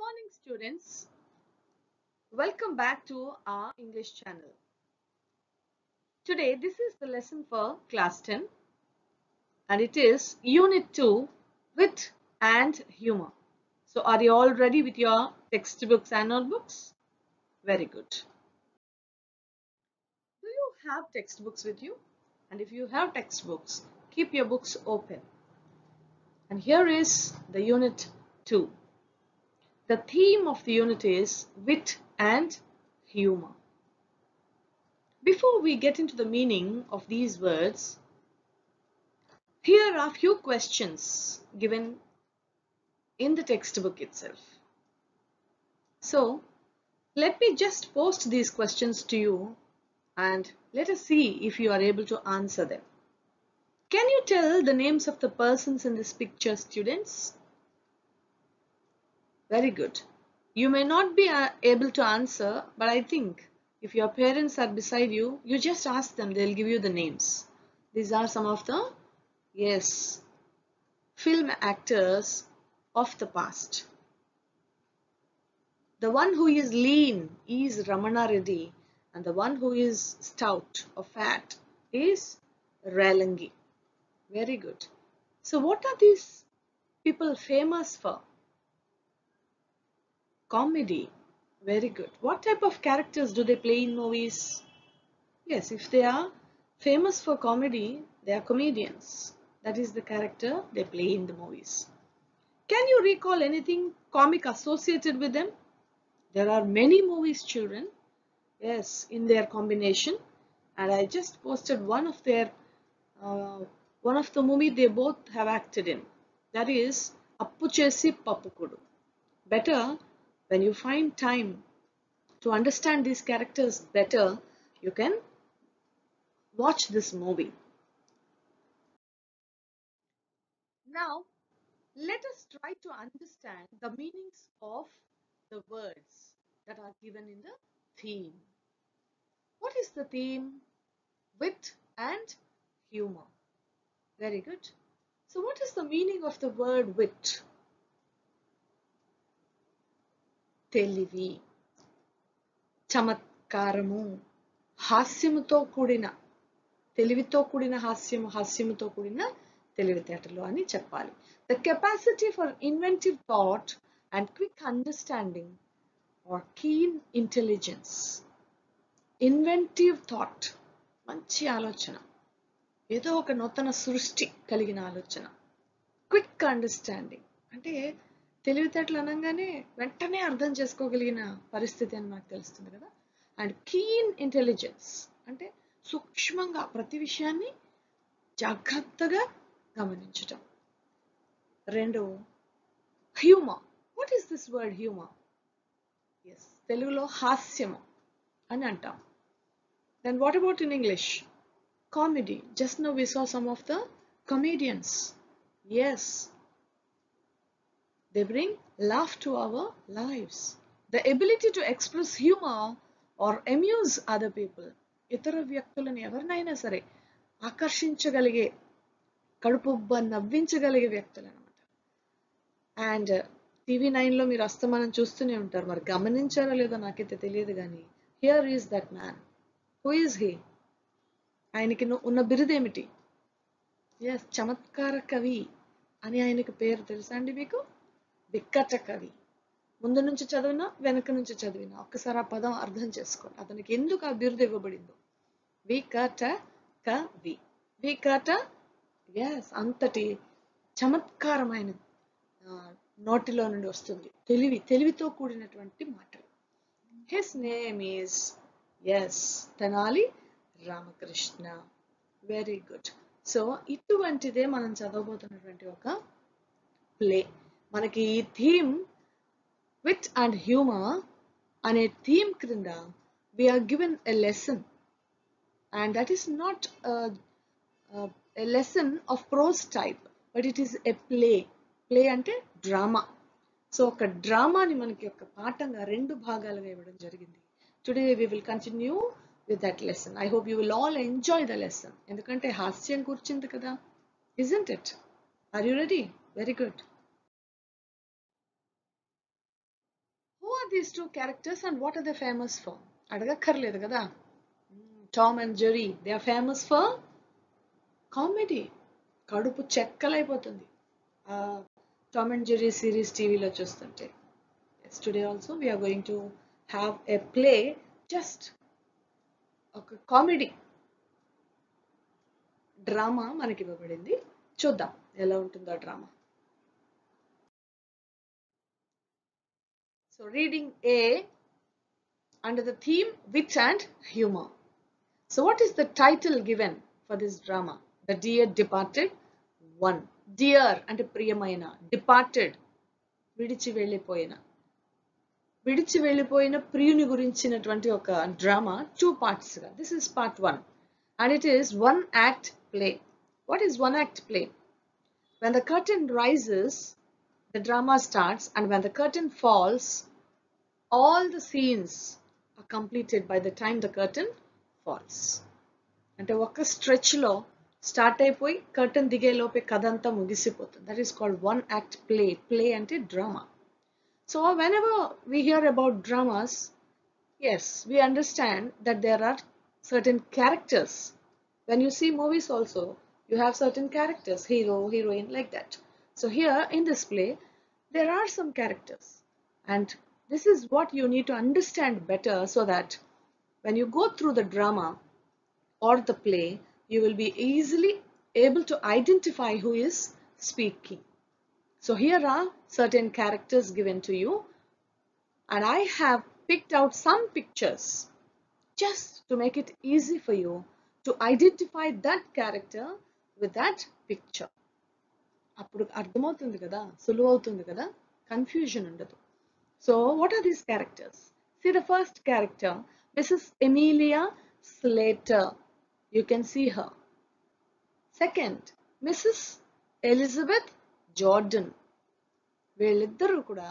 morning students. Welcome back to our English channel. Today this is the lesson for class 10 and it is unit 2 wit and humor. So are you all ready with your textbooks and notebooks? Very good. Do you have textbooks with you? And if you have textbooks, keep your books open. And here is the unit 2. The theme of the unit is wit and humor. Before we get into the meaning of these words, here are a few questions given in the textbook itself. So, let me just post these questions to you and let us see if you are able to answer them. Can you tell the names of the persons in this picture, students? Very good. You may not be uh, able to answer, but I think if your parents are beside you, you just ask them, they'll give you the names. These are some of the, yes, film actors of the past. The one who is lean is Ramana Reddy and the one who is stout or fat is Ralangi. Very good. So what are these people famous for? Comedy. Very good. What type of characters do they play in movies? Yes, if they are famous for comedy, they are comedians. That is the character they play in the movies. Can you recall anything comic associated with them? There are many movies, children. Yes, in their combination. And I just posted one of their, uh, one of the movie they both have acted in. That is Appu Chesi Pappukudu. Better when you find time to understand these characters better, you can watch this movie. Now, let us try to understand the meanings of the words that are given in the theme. What is the theme? Wit and humor. Very good. So, what is the meaning of the word wit? తెలివి చమత్కారము హాస్యముతో కూడిన తెలివితో కూడిన హాస్యము హాస్యముతో కూడిన తెలివితేటలు అని చెప్పాలి. The capacity for inventive thought and quick understanding or keen intelligence inventive thought మంచి ఆలోచన. ఏదో ఒక నూతన సృష్టి కలిగిన ఆలోచన. క్విక్ అండర్స్టాండింగ్ అంటే తెలివితేటలు అనగానే వెంటనే అర్థం చేసుకోగలిగిన పరిస్థితి అని మాకు తెలుస్తుంది కదా. అండ్ కీన్ ఇంటెలిజెన్స్ అంటే సూక్ష్మంగా ప్రతి విషయాన్ని జాగ్రత్తగా గమనించటం. రెండు humour what is this word humour as తెలుగులో హాస్యము అని అంటాం. Then what about in English comedy just now we saw some of the comedians as They bring laugh to our lives. The ability to express humor or amuse other people. ఇతర వ్యక్తులను ఎవరినైనా సరే ఆకర్షించగలిగే కడుపుబ్బ నవ్వించగలిగే వ్యక్తులు అనమాట అండ్ టీవీ uh, నైన్లో మీరు అస్తమానం చూస్తూనే ఉంటారు. మరి గమనించారో లేదో నాకైతే తెలియదు కానీ here is that man who is he ఆయనకి ఉన్న బిరుదేమిటి ఎస్ చమత్కార కవి అని ఆయనకి పేరు తెలుసా అండి మీకు? విక్కట కవి ముందు నుంచి చదివినా వెనక నుంచి చదివినా ఒక్కసారి ఆ పదం అర్థం చేసుకోండి. అతనికి ఎందుకు ఆ బిరుదు ఇవ్వబడిందో. వికట కవి. వికట ఎస్ అంతటి చమత్కారమైన నోటిలో నుండి వస్తుంది. తెలివి తెలివితో కూడినటువంటి మాటలు. His name is as Tenali Ramakrishna. Very good so ఇటువంటిదే మనం చదవబోతున్నటువంటి ఒక ప్లే. మనకి ఈ థీమ్ విట్ అండ్ హ్యూమర్ అనే థీమ్ క్రింద we are given a lesson and that is not a lesson of prose type but it is a play play అంటే drama so ఒక డ్రామాని మనకి ఒక పాఠంగా రెండు భాగాలుగా ఇవ్వడం జరిగింది. Today we will continue with that lesson I hope you will all enjoy the lesson ఎందుకంటే హాస్యం కూర్చింది కదా isn't it are you ready very good these two characters and what are they famous for? అడగక్కర్లేదు కదా. Tom and Jerry they are famous for comedy కడుపు చెక్కలైపోతుంది. Tom and Jerry series టీవీలో చూస్తుంటే. Today also we are going to have a play just ఒక comedy drama మనకి ఇవ్వబడింది. చూద్దాం ఎలా ఉంటుందో drama. So reading a under the theme wit and humor. So what is the title given for this drama? The Dear Departed One. Dear అంటే ప్రియమైన departed విడిచి వెళ్ళిపోయిన విడిచి వెళ్ళిపోయిన ప్రియుని గురించినటువంటి ఒక డ్రామా టూ పార్ట్స్గా this is part one and it is one act play what is one act play when the curtain rises the drama starts and when the curtain falls all the scenes are completed by the time the curtain falls. అంటే ఒక స్ట్రెచ్లో start అయిపోయి curtain దిగే లోపే కథ అంతా ముగిసిపోతుంది that is called one act play play అంటే drama so whenever we hear about dramas as we understand that there are certain characters when you see movies also you have certain characters hero heroine like that so here in this play there are some characters and this is what you need to understand better so that when you go through the drama or the play you will be easily able to identify who is speaking so here are certain characters given to you and i have picked out some pictures just to make it easy for you to identify that character with that picture అప్పుడు అర్థమవుతుంది కదా సులువు అవుతుంది కదా confusion ఉండదు So what are these characters? See the first character, Mrs. Emilia Slater. You can see her. second Mrs elizabeth Jordan వీళ్ళిద్దరు కూడా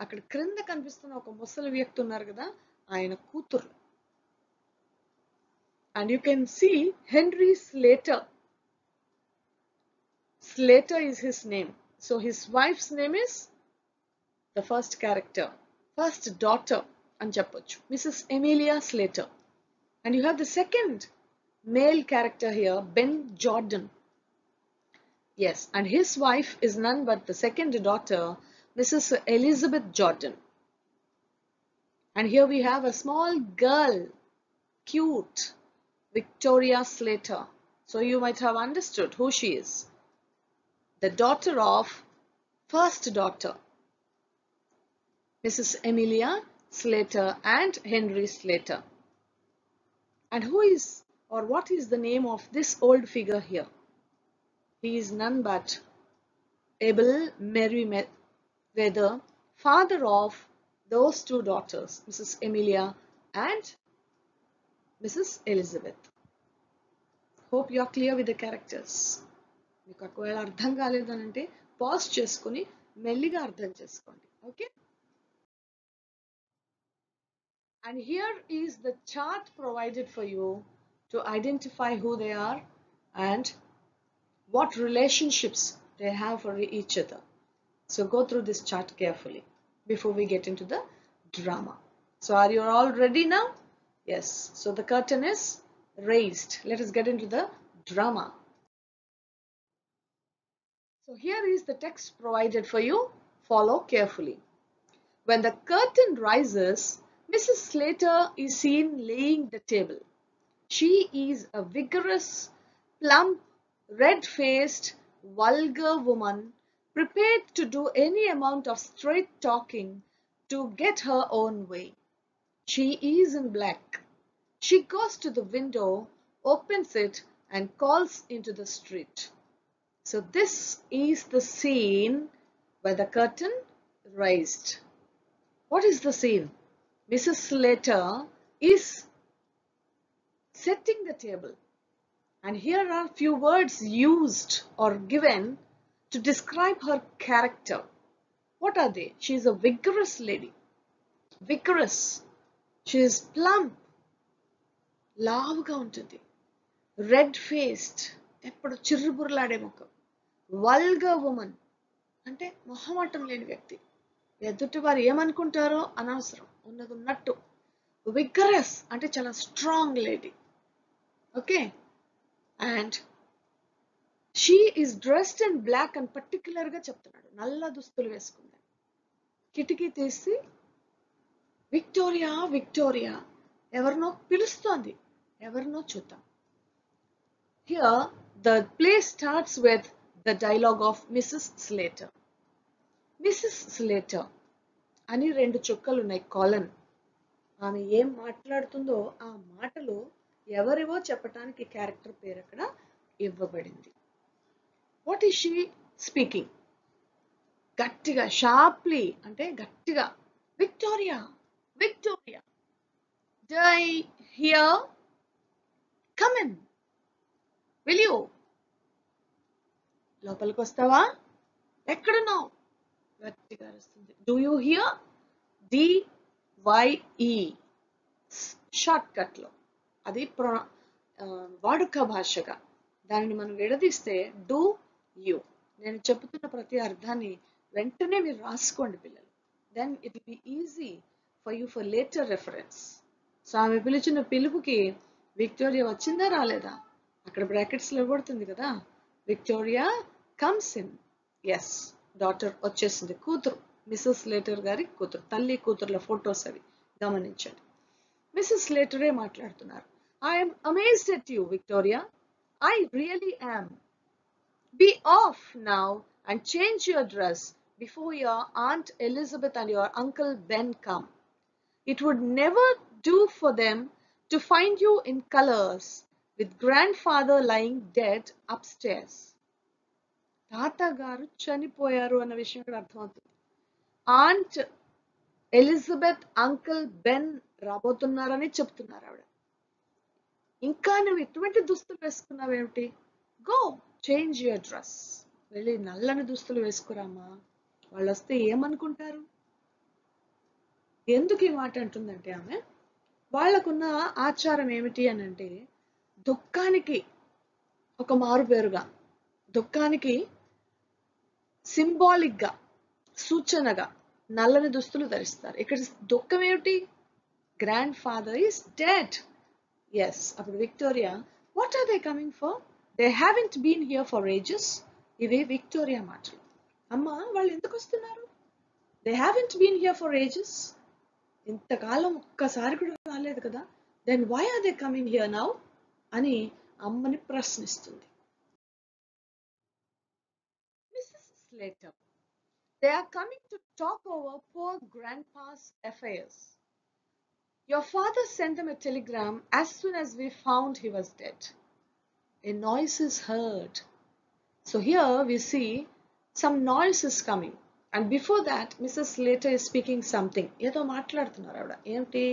అక్కడ క్రింద కనిపిస్తున్న ఒక ముసలి వ్యక్తి ఉన్నారు కదా ఆయన కూతురు and you can see Henry Slater Slater is his name so his wife's name is The first character, first daughter, Anjapachu, Mrs. Emilia Slater. And you have the second male character here, Ben Jordan. Yes, and his wife is none but the second daughter, Mrs. Elizabeth Jordan. And here we have a small girl, cute, Victoria Slater. So you might have understood who she is. The daughter of first daughter, Mrs. Emilia Slater and Henry Slater. And who is or what is the name of this old figure here? He is none but Abel Merriweather, father of those two daughters, Mrs. Emilia and Mrs. Elizabeth. Hope you are clear with the characters. మీకు ఒకవేళ అర్థం కాలేదనంటే pause చేసుకుని మెల్లిగా అర్థం చేసుకోండి okay and here is the chart provided for you to identify who they are and what relationships they have for each other. So go through this chart carefully before we get into the drama. So are you all ready now? Yes. So the curtain is raised. Let us get into the drama. So here is the text provided for you. Follow carefully. When the curtain rises, Mrs. Slater is seen laying the table. She is a vigorous, plump, red-faced, vulgar woman prepared to do any amount of straight talking to get her own way. She is in black. She goes to the window, opens it, and calls into the street. So this is the scene where the curtain raised. What is the scene? Mrs. Slater is setting the table. And here are few words used or given to describe her character. What are they? She is a vigorous lady. Vigorous. She is plump. లావుగా ఉంటుంది red faced ఎప్పుడు చిర్రుబుర్లాడే ముఖం వల్గా women అంటే మొహమాటం లేని వ్యక్తి ఎదుటి వారు ఏమనుకుంటారో అనవసరం ఉన్నది ఉన్నట్టు విగ్గరస్ అంటే చాలా strong lady okay and she is dressed and black అని పర్టికులర్గా చెప్తున్నాడు. నల్ల దుస్తులు వేసుకుంది. కిటికీ తీసి విక్టోరియా విక్టోరియా ఎవరినో పిలుస్తోంది. ఎవరినో చూద్దాం. Here the play starts with the dialogue of Mrs Slater Mrs Slater అని రెండు చుక్కలు ఉన్నాయి కాలన్. ఆమె ఏం మాట్లాడుతుందో ఆ మాటలు ఎవరివో చెప్పటానికి క్యారెక్టర్ పేరు అక్కడ ఇవ్వబడింది. వాట్ ఈస్ షీ స్పీకింగ్ గట్టిగా షార్ప్లీ అంటే గట్టిగా. Victoria Victoria d'ye hear come in will you లోపలికి వస్తావా ఎక్కడున్నావు? గట్టిగా అరుస్తుంది do you hear D Y E short కట్లో అది ప్రో వాడుక భాషగా. దానిని మనం విడదీస్తే డూ యూ నేను చెబుతున్న ప్రతి అర్థాన్ని వెంటనే మీరు రాసుకోండి పిల్లలు. Then it be easy for you for later reference so ఆమె పిలిచిన పిలుపుకి విక్టోరియా వచ్చిందా రాలేదా? అక్కడ బ్రాకెట్స్లో పడుతుంది కదా. Victoria comes in. Yes daughter వచ్చేసింది కూతురు మిస్సెస్ లేటర్ గారి కూతురు తల్లి కూతుర్ల ఫొటోస్ అవి గమనించండి మిస్సెస్ లేటరే మాట్లాడుతున్నారు I'm amazed at you Victoria I really am Be off now and change your dress before your Aunt Elizabeth and your Uncle Ben come. It would never do for them to find you in colors with grandfather lying dead upstairs. తాతగారు చనిపోయారు అన్న విషయం ఇక్కడ అర్థమవుతుంది. Aunt Elizabeth uncle Ben రాబోతున్నారని చెప్తున్నారు ఆవిడ. ఇంకా నువ్వు ఎటువంటి దుస్తులు వేసుకున్నావేమిటి గో చేంజ్ యువర్ డ్రెస్ వెళ్ళి నల్లని దుస్తులు వేసుకురామా వాళ్ళు వస్తే ఏమనుకుంటారు? ఎందుకు ఈ మాట అంటుందంటే ఆమె వాళ్ళకున్న ఆచారం ఏమిటి అని అంటే దుఃఖానికి ఒక మారు పేరుగా దుఃఖానికి సింబాలిక్గా సూచనగా నల్లని దుస్తులు ధరిస్తారు. ఇక్కడ దుఃఖం ఏమిటి? Grandfather is dead yes అప్పుడు Victoria what are they coming for they haven't been here for ages ఇవి విక్టోరియా మాటలు. అమ్మ వాళ్ళు ఎందుకు వస్తున్నారు? They haven't been here for ages ఇంతకాలం ఒక్కసారి కూడా రాలేదు కదా. Then why are they coming here now అని అమ్మని ప్రశ్నిస్తుంది. Later. They are coming to talk over poor grandpa's affairs your father sent them a telegram as soon as we found he was dead a noise is heard. So here we see some noise is coming. And before that, Mrs. Slater is speaking something. ఏదో మాట్లాడుతున్నారు ఆవిడ ఏమిటి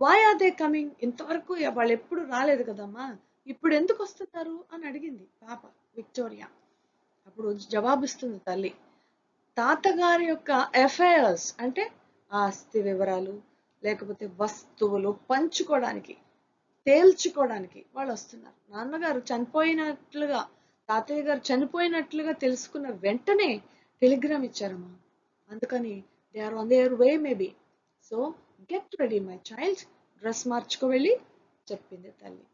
why are they coming ఇంతవరకు వాళ్ళు ఎప్పుడు రాలేదు కదమ్మా ఇప్పుడు ఎందుకు వస్తున్నారు అని అడిగింది పాప విక్టోరియా అప్పుడు జవాబిస్తుంది తల్లి. తాతగారి యొక్క ఎఫైర్స్ అంటే ఆస్తి వివరాలు లేకపోతే వస్తువులు పంచుకోవడానికి తేల్చుకోవడానికి వాళ్ళు వస్తున్నారు. నాన్నగారు చనిపోయినట్లుగా తాతయ్య గారు చనిపోయినట్లుగా తెలుసుకున్న వెంటనే టెలిగ్రామ్ ఇచ్చారమ్మా. అందుకని they are on their way maybe so get ready my child dress మార్చుకో వెళ్ళి చెప్పింది తల్లి.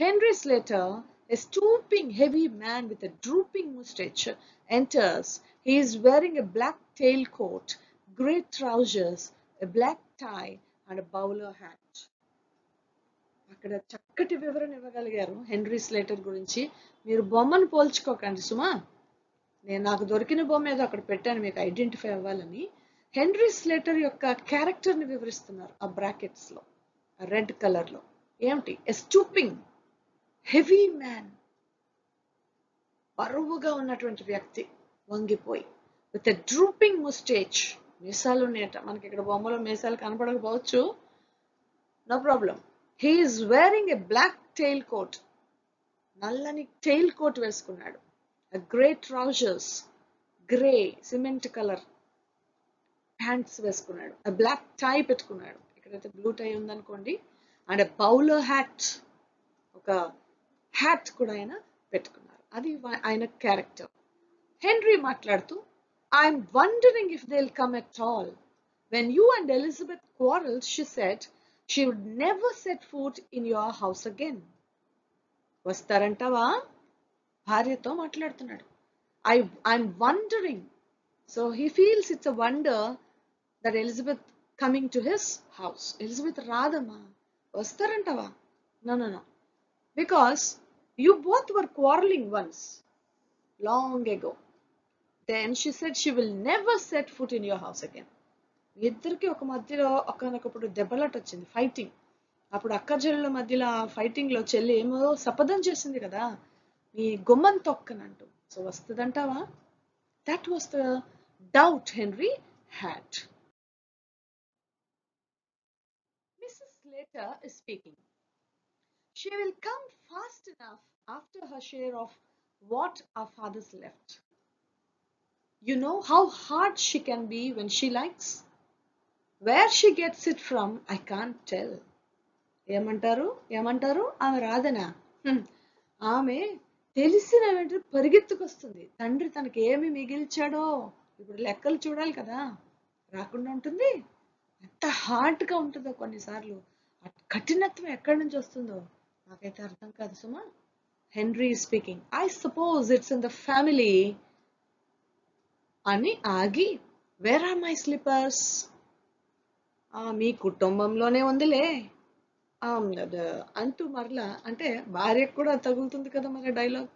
Henry Slater a stooping heavy man with a drooping moustache enters. He is wearing a black tailcoat, grey trousers, a black tie, and a bowler hat. అక్కడ చక్కటి వివరణ ఇవ్వగలిగారు henry Slater గురించి. మీరు బొమ్మను పోల్చుకోకండి సుమా. నేను నాకు దొరికిన బొమ్మ ఏదో అక్కడ పెట్టాను మీకు ఐడెంటిఫై అవ్వాలని. హెన్రీ స్లేటర్ యొక్క క్యారెక్టర్ని వివరిస్తున్నారు ఆ బ్రాకెట్స్లో రెడ్ కలర్లో. ఏమిటి? A stooping heavy man. బరువుగా ఉన్నటువంటి వ్యక్తి వంగిపోయి విత్ ఎ డ్రూపింగ్ ముస్టేజ్ మీసాలు ఉన్నాయట మనకి ఇక్కడ బొమ్మలో మీసాలు కనపడకపోవచ్చు. No problem he's wearing a black tail coat నల్లని టెయిల్ కోట్ వేసుకున్నాడు. Grey trousers grey cement colour pants వేసుకున్నాడు. బ్లాక్ టై పెట్టుకున్నాడు. ఇక్కడైతే బ్లూ టై ఉందనుకోండి. అండ్ బౌలర్ హ్యాట్ ఒక హ్యాట్ కూడా ఆయన పెట్టుకున్నారు. అది ఆయన క్యారెక్టర్ హెన్రీ మాట్లాడుతూ I'm wondering if they'll come at all when you and Elizabeth quarrel she said she would never set foot in your house again వస్తారంటావా? భార్యతో మాట్లాడుతున్నాడు. I I'm wondering so he feels it's a wonder that Elizabeth coming to his house Elizabeth రాదమ్మా వస్తారంటావా? No no no because you both were quarreling once long ago. Then she said she will never set foot in your house again. మీ ఇద్దరికి ఒక మధ్యలో ఒకనొకప్పుడు దెబ్బలాట వచ్చింది fighting అప్పుడు అక్క చెల్లెల మధ్యలో ఆ ఫైటింగ్లో చెల్లి ఏమో శపథం చేసింది కదా మీ గుమ్మం తొక్కనంటూ so వస్తుందంటావా that was the doubt Henry had Mrs Slater speaking. She will come fast enough after her share of what our fathers left. You know how hard she can be when she likes? Where she gets it from, I can't tell. ఏమంటారు ఏమంటారు ఆమె రాదనా ఆమె తెలిసిన వెంటనే పరిగెత్తుకొస్తుంది తండ్రి తనకి ఏమి మిగిల్చాడో ఇప్పుడు లెక్కలు చూడాలి కదా రాకుండా ఉంటుంది ఎంత హార్డ్గా ఉంటుందో కొన్నిసార్లు కఠినత్వం ఎక్కడి నుంచి వస్తుందో నాకైతే అర్థం కాదు సుమా. Henry speaking I suppose it's in the family అని ఆగి వేర్ ఆర్ మై స్లిప్పర్స్ మీ కుటుంబంలోనే ఉందిలే. ఆ, అంటూ మరలా అంటే భార్యకు కూడా తగులుతుంది కదా మరి డైలాగ్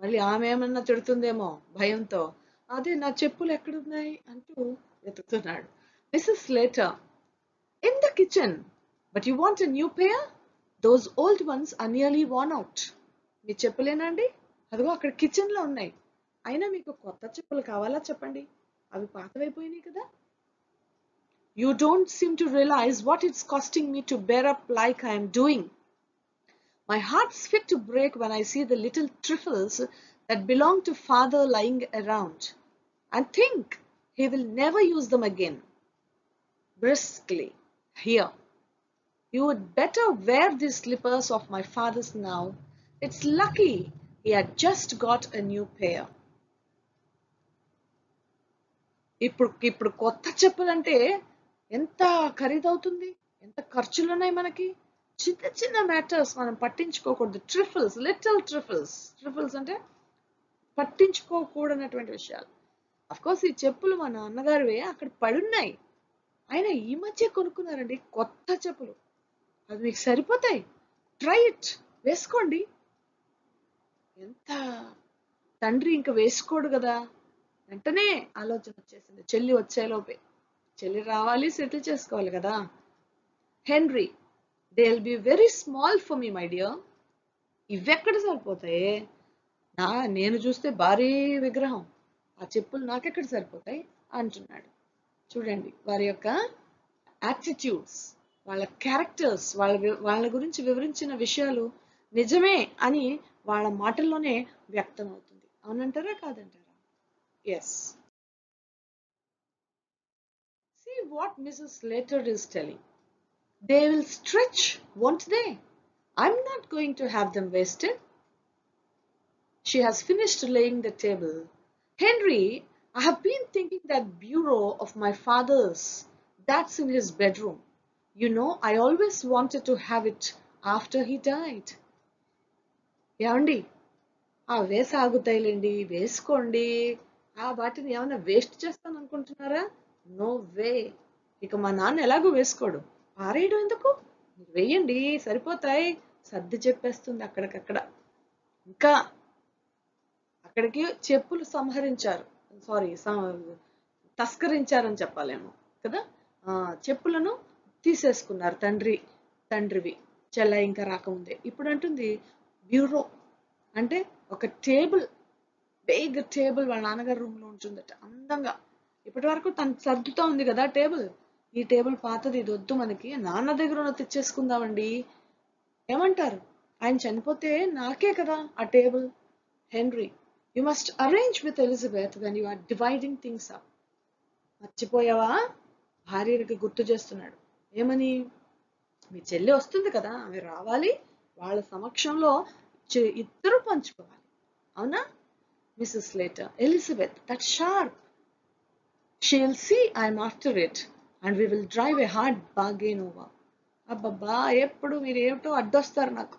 మళ్ళీ ఆమె ఏమన్నా తిడుతుందేమో భయంతో. అదే నా చెప్పులు ఎక్కడున్నాయి? అంటూ వెతుకుతున్నాడు. Mrs Slater in the kitchen but you want a new pair Those old ones are nearly worn out మీ చెప్పులేనండి అదిగో అక్కడ కిచెన్ లో ఉన్నాయి అయినా మీకు కొత్త చెప్పులు కావాలా చెప్పండి అవి పాతవైపోయినాయి కదా You don't seem to realize what it's costing me to bear up like I am doing. My heart's fit to break when I see the little trifles that belong to father lying around, and think he will never use them again. Briskly, here. You would better wear these slippers of my father's now. It's lucky he had just got a new pair. ఇప్పుడు ఇప్పుడు కొత్త చెప్పులంటే ఎంత ఖరీదవుతుంది? ఎంత ఖర్చులు ఉన్నాయి మనకి? చిన్న చిన్న మ్యాటర్స్ మనం పట్టించుకోకూడదు. ట్రిఫిల్స్ లిటిల్ ట్రిఫిల్స్ ట్రిఫిల్స్ అంటే పట్టించుకోకూడనటువంటి విషయాలు. అఫ్ కోర్స్ ఈ చెప్పులు మా నాన్నగారివే అక్కడ పడున్నాయి. ఆయన ఈ మధ్య కొనుక్కున్నారండి కొత్త చెప్పులు. అవి మీకు సరిపోతాయి. ట్రై ఇట్ వేసుకోండి. ఎంత తండ్రి ఇంకా వేసుకోడు కదా. వెంటనే ఆలోచన వచ్చేసింది. చెల్లి వచ్చేలోపే. చెల్లి రావాలి సెటిల్ చేసుకోవాలి కదా. Henry they will be very small for me my dear ఇవెక్కడ సరిపోతాయి? నా నేను చూస్తే భారీ విగ్రహం. ఆ చెప్పులు నాకెక్కడ సరిపోతాయి? అంటున్నాడు. చూడండి వారి యొక్క యాటిట్యూడ్స్ వాళ్ళ క్యారెక్టర్స్ వాళ్ళ వి- వాళ్ళ గురించి వివరించిన విషయాలు నిజమే అని వాళ్ళ మాటల్లోనే వ్యక్తం అవుతుంది అవునంటారా కాదంటారా yes See what Mrs. Slater is telling. They will stretch, won't they? I'm not going to have them wasted. She has finished laying the table. Henry, I have been thinking that bureau of my father's, that's in his bedroom. You know, I always wanted to have it after he died. ఏమండి? ఆ వేసి ఆగుతాయిలేండి వేసుకోండి. ఆ వాటిని ఏమైనా waste చేస్తాను అనుకుంటున్నారా? No way. ఇక మా నాన్న ఎలాగో వేసుకోడు. పారేయడం ఎందుకు? వేయండి సరిపోతాయి. సర్ది చెప్పేస్తుంది అక్కడికక్కడ. ఇంకా అక్కడికి చెప్పులు సంహరించారు. సారీ తస్కరించారని చెప్పాలేమో కదా? చెప్పులను తీసేసుకున్నారు తండ్రి తండ్రివి. చెల్ల ఇంకా రాకముందే. ఇప్పుడు అంటుంది బ్యూరో. అంటే ఒక టేబుల్ బిగ్ టేబుల్ వాళ్ళ నాన్నగారి రూమ్లో ఉంటుందట అందంగా. ఇప్పటి వరకు తను సర్దుతో ఉంది కదా టేబుల్. ఈ టేబుల్ పాతది ఇది వద్దు మనకి. నాన్న దగ్గర ఉన్న తెచ్చేసుకుందామండి. ఏమంటారు? ఆయన చనిపోతే నాకే కదా ఆ table. Henry you must arrange with Elizabeth when you are dividing things up. మర్చిపోయావా? భార్యకి గుర్తు చేస్తున్నాడు. ఏమని? మీ చెల్లి వస్తుంది కదా ఆమె రావాలి వాళ్ళ సమక్షంలో చె- ఇద్దరు పంచుకోవాలి. అవునా? Mrs Slater Elizabeth that sharp she'll see I'm after it and we will drive a hard bargain over అబ్బబ్బా ఎప్పుడు మీరు ఏమిటో అడ్డొస్తారు నాకు.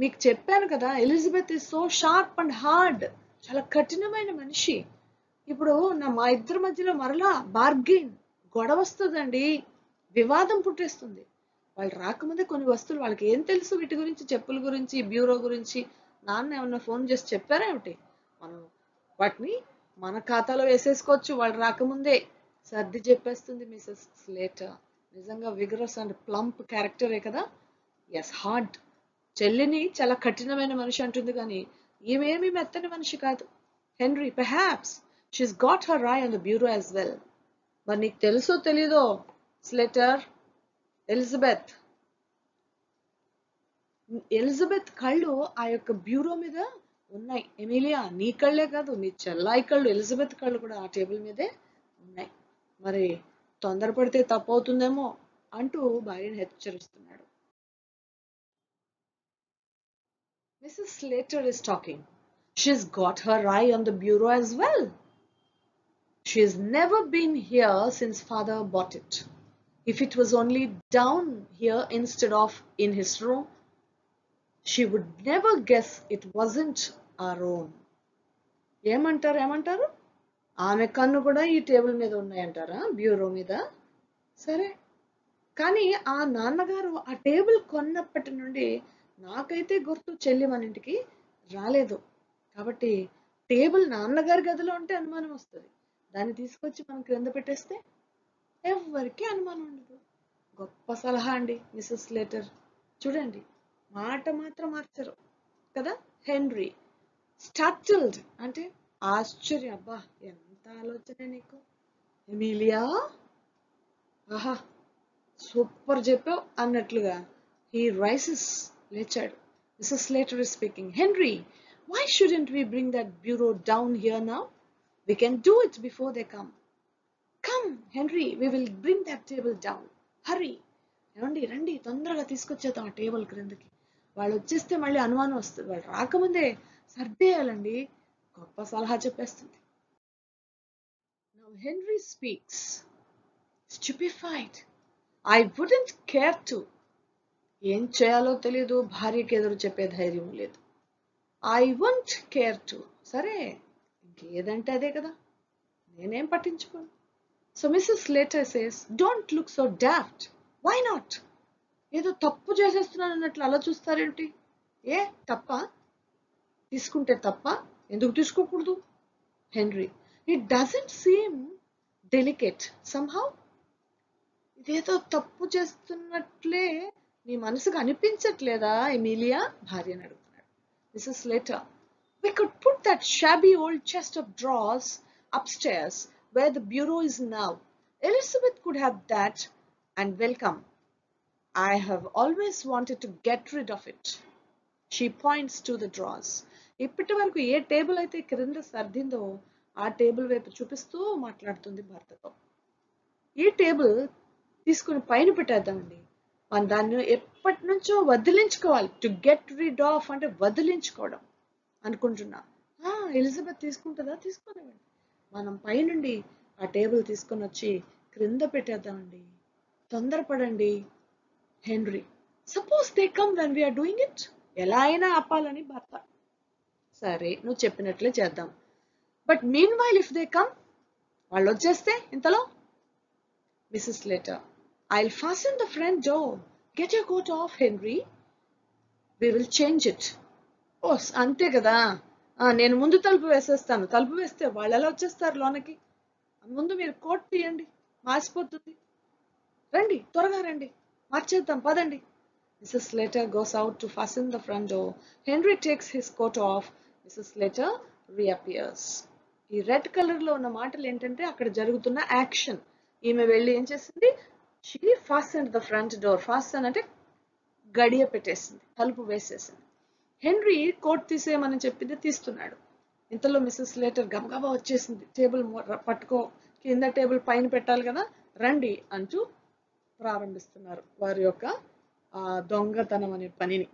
మీకు చెప్పాను కదా Elizabeth is so sharp and hard చాలా కఠినమైన మనిషి. ఇప్పుడు నా మా ఇద్దరి మధ్యలో మరలా బార్గెన్ గొడవ వస్తుందండి. వివాదం పుట్టేస్తుంది. వాళ్ళు రాకముందే కొన్ని వస్తువులు వాళ్ళకి ఏం తెలుసు వీటి గురించి చెప్పుల గురించి బ్యూరో గురించి? నాన్న ఏమన్నా ఫోన్ చేసి చెప్పారా ఏమిటి? మనం వాటిని మన ఖాతాలో వేసేసుకోవచ్చు. వాళ్ళు రాకముందే సర్ది చెప్పేస్తుంది మిసెస్ స్లేటర్. నిజంగా విగరస్ అండ్ ప్లంప్ క్యారెక్టరే కదా? ఎస్ హార్డ్ చెల్లిని చాలా కఠినమైన మనిషి అంటుంది కానీ ఈమెమీ మెత్తని మనిషి కాదు. Henry perhaps she's got her eye on the bureau as well మరి నీకు తెలుసో తెలీదో? స్లెటర్ ఎలిజబెత్ ఎలిజబెత్ కళ్ళు ఆ యొక్క బ్యూరో మీద ఉన్నాయి ఎమిలియా నీ కళ్ళే కాదు నీ చెల్లాయి కళ్ళు ఎలిజబెత్ కళ్ళు కూడా ఆ టేబుల్ మీదే ఉన్నాయి మరి తొందరపడితే తప్పు అవుతుందేమో అంటూ భార్యను హెచ్చరిస్తున్నాడు Mrs. Slater is talking. She's got her eye on the bureau as well. She's never been here since father bought it If it was only down here instead of in his room, she would never guess it wasn't our own. ఏమంటారు ఏమంటారు? ఆమె కన్ను కూడా ఈ table మీద ఉన్నాయంటారా? Bureau మీద? సరే. కానీ ఆ నాన్నగారు ఆ టేబుల్ కొన్నప్పటి నుండి నాకైతే గుర్తు చెల్లి మన ఇంటికి రాలేదు. కాబట్టి టేబుల్ నాన్నగారి గదిలో ఉంటే అనుమానం వస్తుంది. దాన్ని తీసుకొచ్చి మనం క్రింద పెట్టేస్తే ఎవరికి అనుమానం ఉండదు. గొప్ప సలహా అండి మిసెస్ లేటర్ చూడండి మాట మాత్రం మార్చరు. కదా హెన్రీ? స్టార్టిల్డ్ అంటే ఆశ్చర్య. అబ్బా ఎంత ఆలోచన నీకు? ఎమిలియా? ఆహా సూపర్ చెప్పావు అన్నట్లుగా. హీ రైసెస్ లేచాడు. Mrs Slater is speaking. Henry why shouldn't we bring that bureau down here now we can do it before they come come Henry we will bring that table down hurry ఏమండి రండి తొందరగా తీసుకొచ్చేద్దాం ఆ table క్రిందకి. వాళ్ళు వచ్చేస్తే మళ్ళీ అనుమానం వస్తుంది. వాళ్ళు రాకముందే సర్దేయాలండి. గొప్ప సలహా చెప్పేస్తుంది. Now Henry speaks stupefied. I wouldn't care to ఏం చేయాలో తెలియదు భార్యకి ఎదురు చెప్పే ధైర్యం లేదు. ఐ వోంట్ కేర్ టు సరే ఇంకేదంటే అదే కదా. నేనేం పట్టించుకోను? So Mrs Slater says don't look so daft why not ఏదో తప్పు చేసేస్తున్నాను అన్నట్లు అలా చూస్తారేమిటి? ఏ తప్ప? తీసుకుంటే తప్ప? ఎందుకు తీసుకోకూడదు? Henry it doesn't seem delicate somehow ఇదేదో తప్పు చేస్తున్నట్లే నీ మనసుకు అనిపించట్లేదా ఎమిలియా? భార్యని అడుగుతున్నాడు. Mrs Slater We could put that shabby old chest of drawers upstairs. Where the bureau is now. Elizabeth could have that and welcome. I have always wanted to get rid of it. She points to the drawers. ఇప్పటి వరకు ఏ table అయితే క్రింద సర్దిందో ఆ table వైపు చూపిస్తూ మాట్లాడుతుంది భర్తతో ఈ టేబుల్ తీసుకుని పైన పెట్టేద్దామండి మనం దాన్ని ఎప్పటి నుంచో వదిలించుకోవాలి టు గెట్ రీడ్ ఆఫ్ అంటే వదిలించుకోవడం అనుకుంటున్నా ఆ, ఎలిజబెత్ తీసుకుంటుందా తీసుకోనివ్వండి మనం పైనుండి ఆ టేబుల్ తీసుకొని వచ్చి క్రింద పెట్టేద్దామండి. తొందరపడండి Henry. Suppose they come when we're doing it ఎలా అయినా ఆపాలని భర్త. సరే నువ్వు చెప్పినట్లే చేద్దాం. But meanwhile if they come వాళ్ళు వచ్చేస్తే ఇంతలో? Mrs Slater I'll fasten the front door get you coat off Henry we will change it ఓస్ అంతే కదా. నేను ముందు తలుపు వేసేస్తాను. తలుపు వేస్తే వాళ్ళు ఎలా వచ్చేస్తారు లోనకి? ముందు మీరు కోట్ తీయండి. మాసిపోతుంది రండి త్వరగా రండి. మార్చేద్దాం పదండి. Mrs Slater goes out to fasten the front door Henry takes his coat off Mrs Slater reappears ఈ రెడ్ కలర్లో ఉన్న మాటలు ఏంటంటే అక్కడ జరుగుతున్న యాక్షన్. ఈమె వెళ్ళి ఏం చేసింది she fasten the front door fasten అంటే గడియ పెట్టేసింది. తలుపు వేసేసింది. హెన్రీ కోట్ తీసేయమని చెప్పింది తీస్తున్నాడు. ఇంతలో మిస్సెస్ లేటర్ గబగబా వచ్చేసింది. టేబుల్ పట్టుకో కింద టేబుల్ పైన పెట్టాలి కదా రండి అంటూ ప్రారంభిస్తున్నారు వారి యొక్క దొంగతనం అనే పనిని.